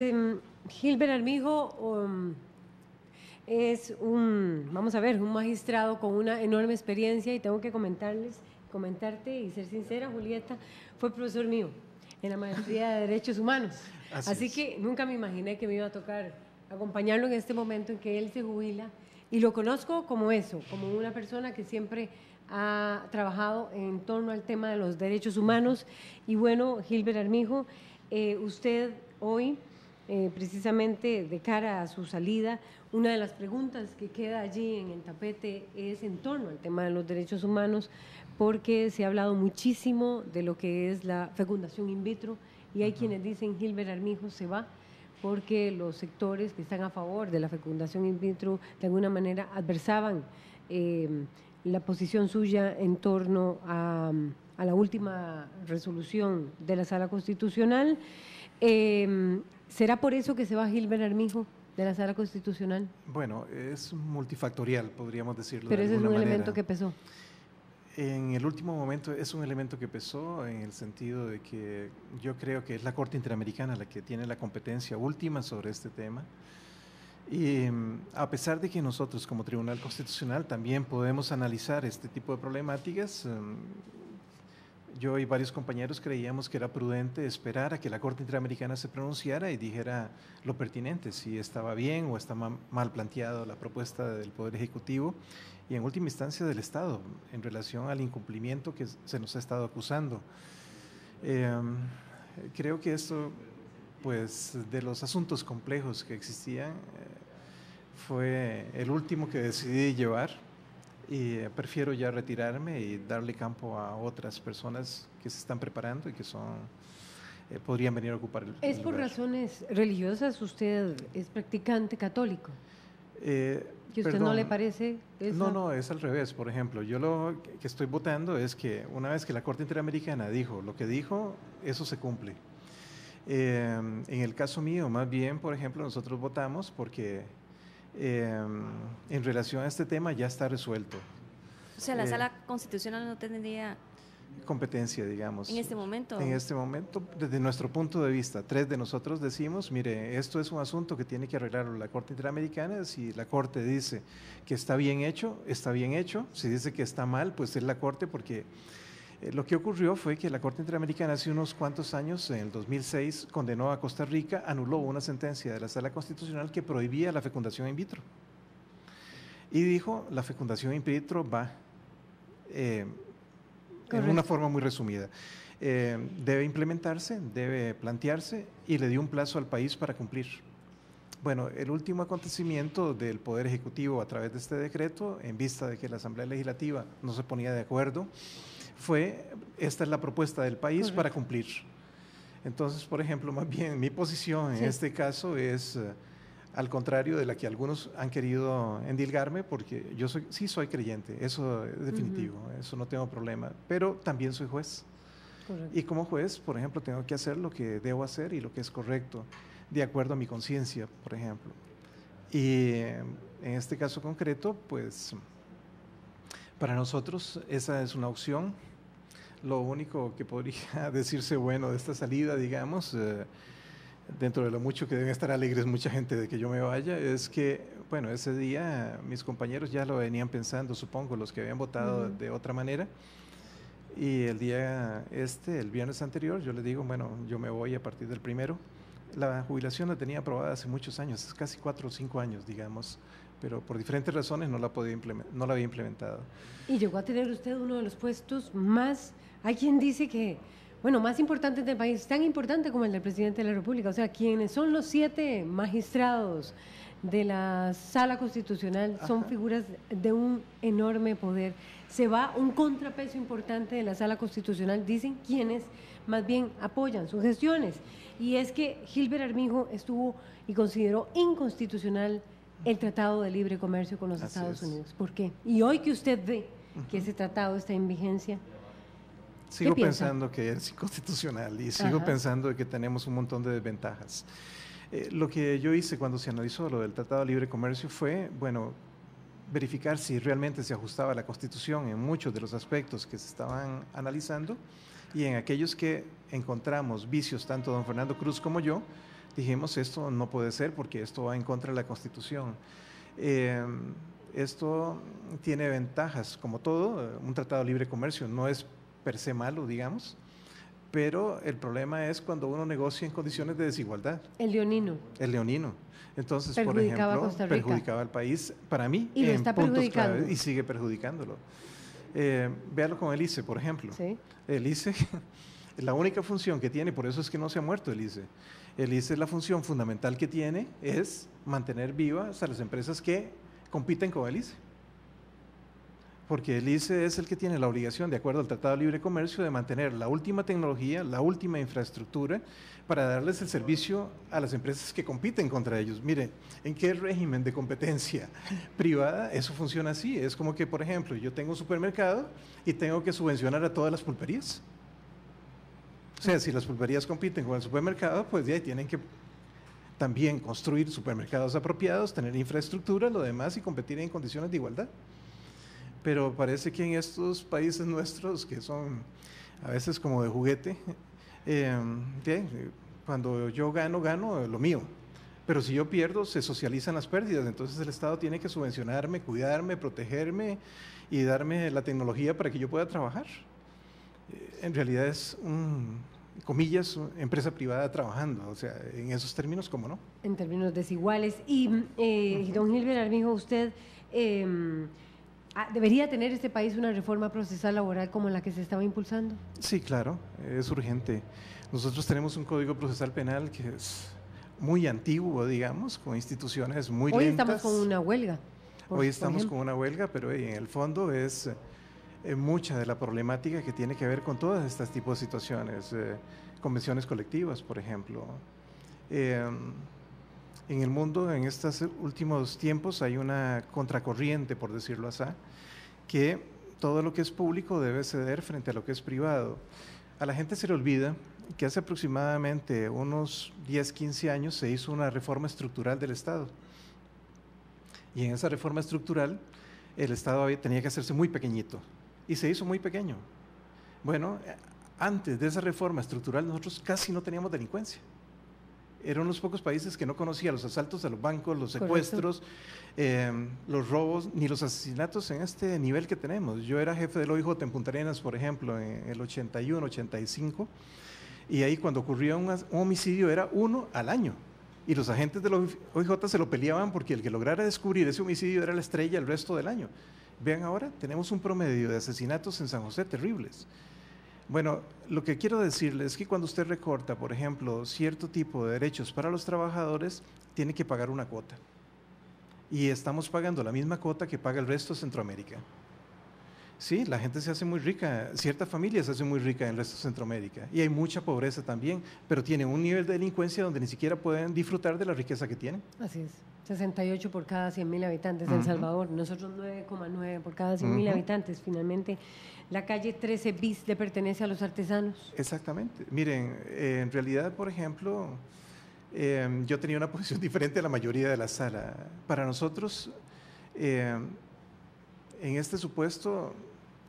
Em, Gilbert Armijo um, es un, vamos a ver, un magistrado con una enorme experiencia y tengo que comentarles, comentarte y ser sincera, Julieta, fue profesor mío en la maestría de Derechos Humanos. Así, que nunca me imaginé que me iba a tocar acompañarlo en este momento en que él se jubila y lo conozco como eso, como una persona que siempre ha trabajado en torno al tema de los derechos humanos. Y bueno, Gilbert Armijo, eh, usted hoy eh, precisamente de cara a su salida, una de las preguntas que queda allí en el tapete es en torno al tema de los derechos humanos, porque se ha hablado muchísimo de lo que es la fecundación in vitro y hay quienes dicen Gilbert Armijo se va porque los sectores que están a favor de la fecundación in vitro de alguna manera adversaban eh, la posición suya en torno a, la última resolución de la Sala Constitucional. Eh, ¿Será por eso que se va Gilbert Armijo de la Sala Constitucional? Bueno, es multifactorial, podríamos decirlo. Pero ese es un elemento que pesó. En el último momento es un elemento que pesó en el sentido de que yo creo que es la Corte Interamericana la que tiene la competencia última sobre este tema. Y mm, a pesar de que nosotros como Tribunal Constitucional también podemos analizar este tipo de problemáticas, mm, yo y varios compañeros creíamos que era prudente esperar a que la Corte Interamericana se pronunciara y dijera lo pertinente, si estaba bien o está mal planteado la propuesta del Poder Ejecutivo y en última instancia del Estado en relación al incumplimiento que se nos ha estado acusando. Em, creo que esto, pues, de los asuntos complejos que existían, eh, fue el último que decidí llevar y eh, prefiero ya retirarme y darle campo a otras personas que se están preparando y que son eh, podrían venir a ocupar el ¿Es por razones religiosas? ¿Usted es practicante católico? Eh, ¿Que usted no le parece? No, no, es al revés. Por ejemplo, yo lo que estoy votando es que una vez que la Corte Interamericana dijo lo que dijo, eso se cumple. en el caso mío, más bien, por ejemplo, nosotros votamos porque Em, en relación a este tema ya está resuelto. O sea, la eh, sala constitucional no tendría competencia, digamos. En este momento. En este momento, desde nuestro punto de vista, tres de nosotros decimos, mire, esto es un asunto que tiene que arreglarlo la Corte Interamericana. Si la Corte dice que está bien hecho, está bien hecho. Si dice que está mal, pues es la Corte porque eh, lo que ocurrió fue que la Corte Interamericana hace unos cuantos años, en el 2006, condenó a Costa Rica, anuló una sentencia de la Sala Constitucional que prohibía la fecundación in vitro. Y dijo, la fecundación in vitro va, eh, en una forma muy resumida, eh, debe implementarse, debe plantearse y le dio un plazo al país para cumplir. Bueno, el último acontecimiento del Poder Ejecutivo a través de este decreto, en vista de que la Asamblea Legislativa no se ponía de acuerdo, fue, esta es la propuesta del país para cumplir. Entonces, por ejemplo, más bien mi posición en este caso es eh, al contrario de la que algunos han querido endilgarme, porque yo soy, sí soy creyente, eso es definitivo, eso no tengo problema, pero también soy juez. Y como juez, por ejemplo, tengo que hacer lo que debo hacer y lo que es correcto, de acuerdo a mi conciencia, por ejemplo. Y en este caso concreto, pues para nosotros esa es una opción. Lo único que podría decirse bueno de esta salida, digamos, eh, dentro de lo mucho que deben estar alegres mucha gente de que yo me vaya, es que, bueno, ese día mis compañeros ya lo venían pensando, supongo, los que habían votado de otra manera. Y el día este, el viernes anterior, yo les digo, bueno, yo me voy a partir del primero. La jubilación la tenía aprobada hace muchos años, casi cuatro o cinco años, digamos, pero por diferentes razones no la, podía no la había implementado. Y llegó a tener usted uno de los puestos más, hay quien dice que, bueno, más importantes del país, tan importante como el del presidente de la República, o sea, quienes son los siete magistrados de la sala constitucional son figuras de un enorme poder. Se va un contrapeso importante de la sala constitucional, dicen quienes más bien apoyan sus gestiones. Y es que Gilbert Armijo estuvo y consideró inconstitucional el Tratado de Libre Comercio con los Estados Unidos. ¿Por qué? Y hoy que usted ve que ese tratado está en vigencia. Sigo pensando que es inconstitucional y sigo pensando que tenemos un montón de desventajas. Eh, lo que yo hice cuando se analizó lo del Tratado de Libre Comercio fue, bueno, verificar si realmente se ajustaba a la Constitución en muchos de los aspectos que se estaban analizando y en aquellos que encontramos vicios, tanto don Fernando Cruz como yo, dijimos esto no puede ser porque esto va en contra de la Constitución. Eh, esto tiene ventajas, como todo, un tratado de libre comercio no es per se malo, digamos, pero el problema es cuando uno negocia en condiciones de desigualdad. El leonino. El leonino. Entonces, por ejemplo, perjudicaba al país, para mí, y en puntos clave, y sigue perjudicándolo. Eh, véalo con el ICE, por ejemplo. ¿Sí? El ICE, la única función que tiene, por eso es que no se ha muerto el ICE. El ICE, la función fundamental que tiene es mantener vivas a las empresas que compiten con el ICE. Porque el ICE es el que tiene la obligación, de acuerdo al Tratado de Libre Comercio, de mantener la última tecnología, la última infraestructura para darles el servicio a las empresas que compiten contra ellos. Mire, ¿en qué régimen de competencia privada eso funciona así? Es como que, por ejemplo, yo tengo un supermercado y tengo que subvencionar a todas las pulperías. O sea, si las pulperías compiten con el supermercado, pues ya tienen que también construir supermercados apropiados, tener infraestructura, lo demás y competir en condiciones de igualdad. Pero parece que en estos países nuestros, que son a veces como de juguete, em, cuando yo gano, gano lo mío. Pero si yo pierdo, se socializan las pérdidas. Entonces el Estado tiene que subvencionarme, cuidarme, protegerme y darme la tecnología para que yo pueda trabajar. Eh, en realidad es un, comillas, empresa privada trabajando. O sea, en esos términos, ¿cómo no? En términos desiguales. Y, eh, don Gilbert Armijo, usted ah, debería tener este país una reforma procesal laboral como la que se estaba impulsando. Sí, claro, es urgente. Nosotros tenemos un código procesal penal que es muy antiguo, digamos, con instituciones muy Hoy lentas. Hoy estamos con una huelga. Hoy estamos con una huelga, pero en el fondo es eh, mucha de la problemática que tiene que ver con todas estas tipos de situaciones, eh, convenciones colectivas, por ejemplo. Em, en el mundo, en estos últimos tiempos, hay una contracorriente, por decirlo así, que todo lo que es público debe ceder frente a lo que es privado. A la gente se le olvida que hace aproximadamente unos 10, 15 años se hizo una reforma estructural del Estado. Y en esa reforma estructural, el Estado tenía que hacerse muy pequeñito y se hizo muy pequeño. Bueno, antes de esa reforma estructural nosotros casi no teníamos delincuencia. Eran los pocos países que no conocían los asaltos a los bancos, los secuestros, em, los robos, ni los asesinatos en este nivel que tenemos. Yo era jefe del OIJ en Punta Arenas, por ejemplo, en el 81, 85, y ahí cuando ocurría un, un homicidio era uno al año. Y los agentes del OIJ se lo peleaban porque el que lograra descubrir ese homicidio era la estrella el resto del año. Vean ahora, tenemos un promedio de asesinatos en San José terribles. Bueno, lo que quiero decirles es que cuando usted recorta, por ejemplo, cierto tipo de derechos para los trabajadores, tiene que pagar una cuota. Y estamos pagando la misma cuota que paga el resto de Centroamérica. Sí, la gente se hace muy rica, cierta familia se hace muy rica en el resto de Centroamérica y hay mucha pobreza también, pero tienen un nivel de delincuencia donde ni siquiera pueden disfrutar de la riqueza que tienen. Así es. 68 por cada 100 mil habitantes en El Salvador, nosotros 9,9 por cada 100 mil habitantes. Finalmente, la calle 13 bis le pertenece a los artesanos. Exactamente. Miren, eh, en realidad, por ejemplo, em, yo tenía una posición diferente a la mayoría de la sala. Para nosotros, em, en este supuesto,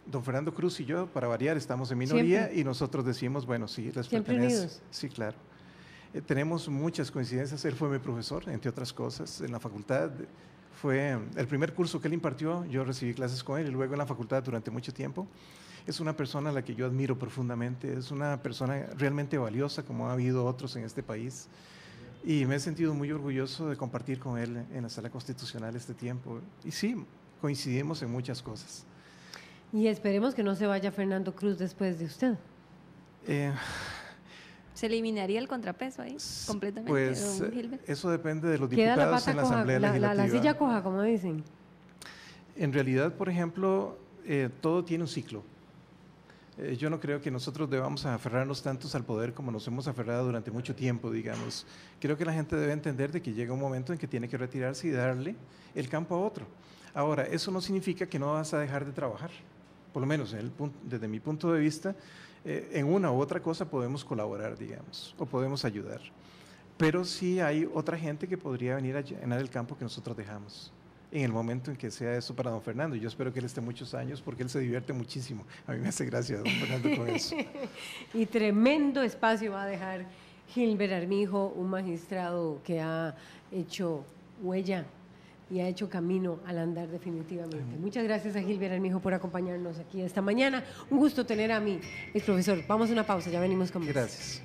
don Fernando Cruz y yo, para variar, estamos en minoría y nosotros decimos, bueno, sí, les pertenece. Sí, claro. Eh, tenemos muchas coincidencias. Él fue mi profesor, entre otras cosas, en la facultad. Fue el primer curso que él impartió, yo recibí clases con él y luego en la facultad durante mucho tiempo. Es una persona a la que yo admiro profundamente, es una persona realmente valiosa como ha habido otros en este país. Y me he sentido muy orgulloso de compartir con él en la sala constitucional este tiempo. Y sí, coincidimos en muchas cosas. Y esperemos que no se vaya Fernando Cruz después de usted. Eh, ¿Se eliminaría el contrapeso ahí completamente? Pues eso depende de los diputados en la Asamblea Legislativa. La, silla coja, como dicen. En realidad, por ejemplo, eh, todo tiene un ciclo. Eh, yo no creo que nosotros debamos aferrarnos tantos al poder como nos hemos aferrado durante mucho tiempo, digamos. Creo que la gente debe entender de que llega un momento en que tiene que retirarse y darle el campo a otro. Ahora, eso no significa que no vas a dejar de trabajar. Por lo menos desde mi punto de vista, eh, en una u otra cosa podemos colaborar, digamos, o podemos ayudar. Pero sí hay otra gente que podría venir a llenar el campo que nosotros dejamos en el momento en que sea eso para don Fernando. Yo espero que él esté muchos años porque él se divierte muchísimo. A mí me hace gracia don Fernando con eso. y tremendo espacio va a dejar Gilbert Armijo, un magistrado que ha hecho huella y ha hecho camino al andar definitivamente. Muchas gracias a Gilbert Armijo por acompañarnos aquí esta mañana. Un gusto tener a mi ex profesor. Vamos a una pausa, ya venimos con. Gracias.